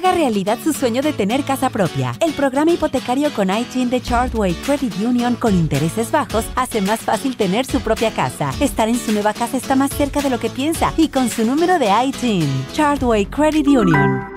Haga realidad su sueño de tener casa propia. El programa hipotecario con iTunes de Chartway Credit Union con intereses bajos hace más fácil tener su propia casa. Estar en su nueva casa está más cerca de lo que piensa y con su número de iTunes. Chartway Credit Union.